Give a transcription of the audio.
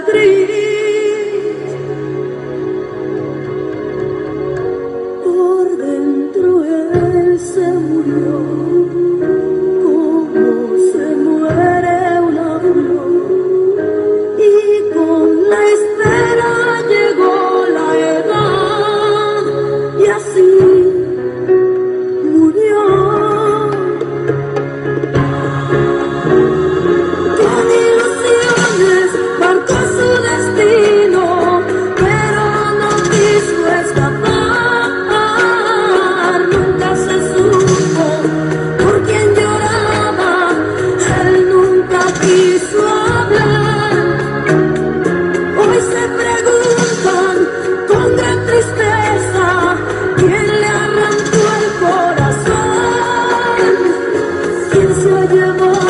hiciera Good morning.